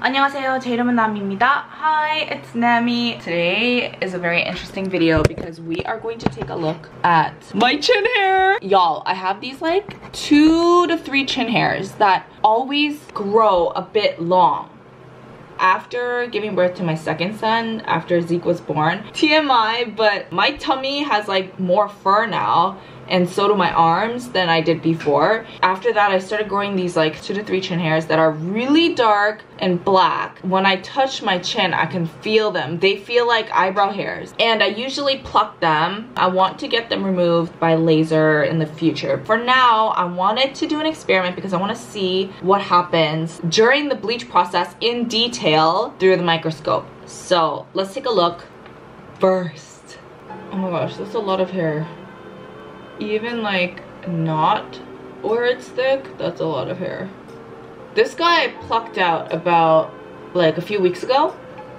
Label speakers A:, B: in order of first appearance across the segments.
A: 안녕하세요. 제 이름은 남입니다. Hi, it's Nami. Today is a very interesting video because we are going to take a look at my chin hair. Y'all, I have these like two to three chin hairs that always grow a bit long after giving birth to my second son after Zeke was born TMI but my tummy has like more fur now and so do my arms than I did before. After that, I started growing these like two to three chin hairs that are really dark and black. When I touch my chin, I can feel them. They feel like eyebrow hairs. And I usually pluck them. I want to get them removed by laser in the future. For now, I wanted to do an experiment because I want to see what happens during the bleach process in detail through the microscope. So let's take a look first. Oh my gosh, that's a lot of hair even like not where it's thick, that's a lot of hair. This guy I plucked out about like a few weeks ago,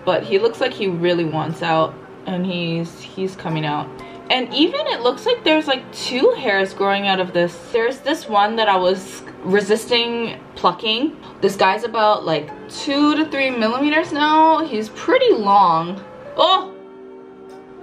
A: but he looks like he really wants out and he's he's coming out. And even it looks like there's like two hairs growing out of this. There's this one that I was resisting plucking. This guy's about like two to three millimeters now. He's pretty long. Oh,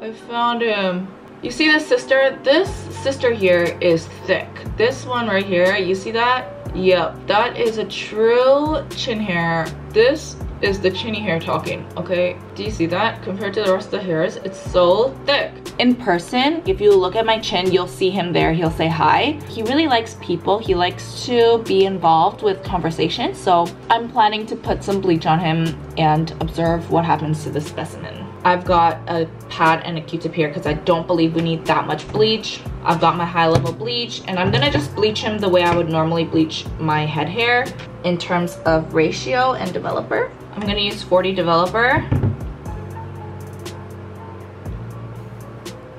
A: I found him. You see this sister? This sister here is thick. This one right here, you see that? Yep, that is a true chin hair. This is the chinny hair talking, okay? Do you see that? Compared to the rest of the hairs, it's so thick. In person, if you look at my chin, you'll see him there. He'll say hi. He really likes people. He likes to be involved with conversation. So I'm planning to put some bleach on him and observe what happens to the specimen. I've got a pad and a q-tip here because I don't believe we need that much bleach. I've got my high level bleach and I'm gonna just bleach him the way I would normally bleach my head hair in terms of ratio and developer. I'm gonna use 40 developer.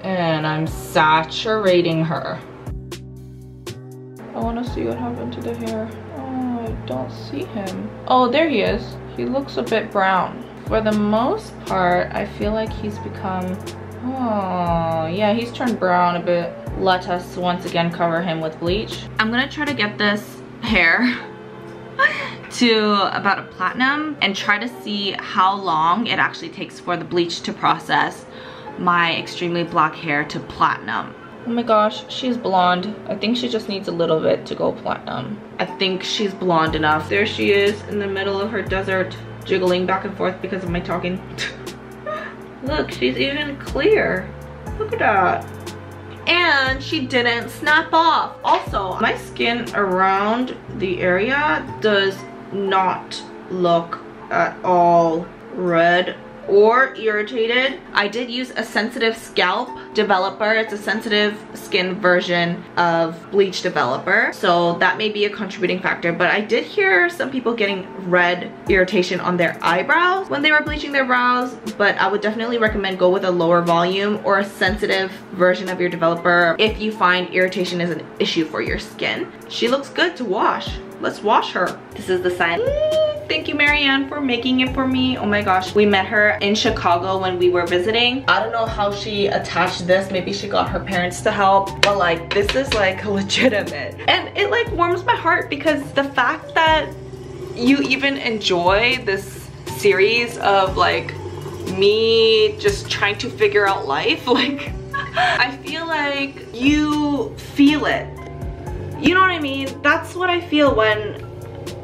A: And I'm saturating her. I wanna see what happened to the hair. Oh, I don't see him. Oh, there he is. He looks a bit brown for the most part, I feel like he's become, oh, yeah, he's turned brown a bit. Let us once again cover him with bleach. I'm gonna try to get this hair to about a platinum and try to see how long it actually takes for the bleach to process my extremely black hair to platinum. Oh my gosh, she's blonde. I think she just needs a little bit to go platinum. I think she's blonde enough. There she is in the middle of her desert jiggling back and forth because of my talking. Look, she's even clear. Look at that. And she didn't snap off. Also, my skin around the area does not look at all red or irritated. I did use a sensitive scalp developer. It's a sensitive skin version of bleach developer. So that may be a contributing factor, but I did hear some people getting red irritation on their eyebrows when they were bleaching their brows, but I would definitely recommend go with a lower volume or a sensitive version of your developer if you find irritation is an issue for your skin. She looks good to wash. Let's wash her. This is the sign. Thank you, Maryann, for making it for me. Oh my gosh. We met her in Chicago when we were visiting. I don't know how she attached this. Maybe she got her parents to help. But like, this is like legitimate. And it like warms my heart because the fact that you even enjoy this series of like me just trying to figure out life. Like, I feel like you feel it. You know what I mean? That's what I feel when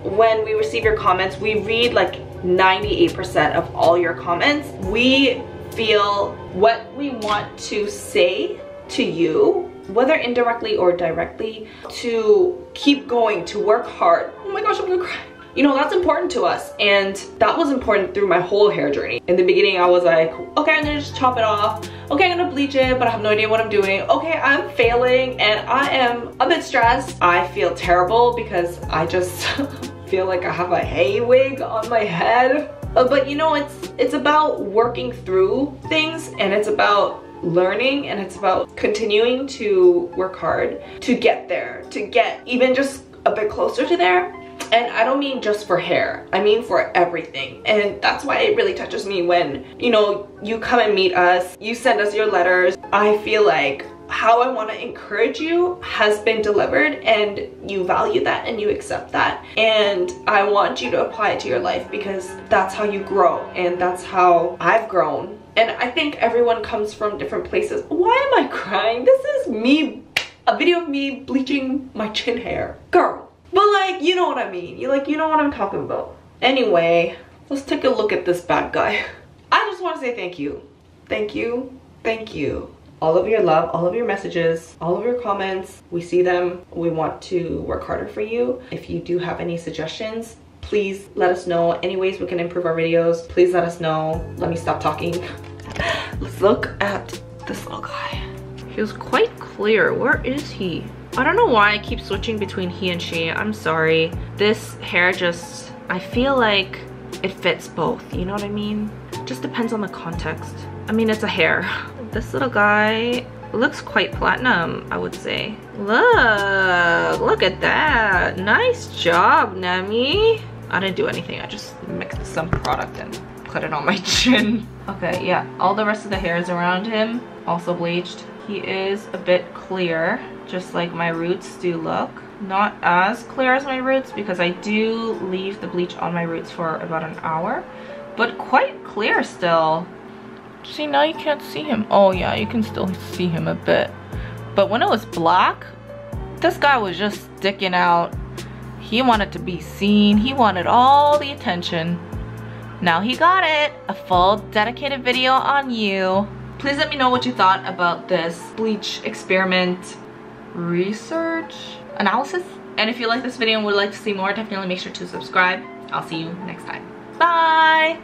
A: when we receive your comments, we read like 98% of all your comments. We feel what we want to say to you, whether indirectly or directly, to keep going, to work hard. Oh my gosh, I'm gonna cry. You know, that's important to us. And that was important through my whole hair journey. In the beginning, I was like, okay, I'm gonna just chop it off. Okay, I'm gonna bleach it, but I have no idea what I'm doing. Okay, I'm failing and I am a bit stressed. I feel terrible because I just feel like I have a hay wig on my head. Uh, but you know, it's, it's about working through things and it's about learning and it's about continuing to work hard to get there, to get even just a bit closer to there. And I don't mean just for hair, I mean for everything. And that's why it really touches me when, you know, you come and meet us, you send us your letters. I feel like
B: how I want to encourage you has been delivered and you value that and you accept that. And I want you to apply it to your life because that's how you grow and that's how I've grown. And I think everyone comes from different places. Why am I crying? This is me, a video of me bleaching my chin hair. Girl. Like, you know what I mean. You like, you know what I'm talking about. Anyway, let's take a look at this bad guy. I just want to say thank you. Thank you. Thank you all of your love, all of your messages, all of your comments. We see them. We want to work harder for you. If you do have any suggestions, please let us know. Any ways we can improve our videos, please let us know. Let me stop talking. Let's look at this little guy.
A: He was quite clear. Where is he? I don't know why I keep switching between he and she. I'm sorry. This hair just, I feel like it fits both. You know what I mean? Just depends on the context. I mean, it's a hair. This little guy looks quite platinum, I would say. Look, look at that. Nice job, Nami. I didn't do anything. I just mixed some product and put it on my chin. Okay, yeah, all the rest of the hairs around him also bleached. He is a bit clear, just like my roots do look. Not as clear as my roots because I do leave the bleach on my roots for about an hour, but quite clear still. See, now you can't see him. Oh yeah, you can still see him a bit. But when it was black, this guy was just sticking out. He wanted to be seen. He wanted all the attention. Now he got it. A full dedicated video on you. Please let me know what you thought about this bleach experiment research analysis. And if you like this video and would like to see more, definitely make sure to subscribe. I'll see you next time. Bye.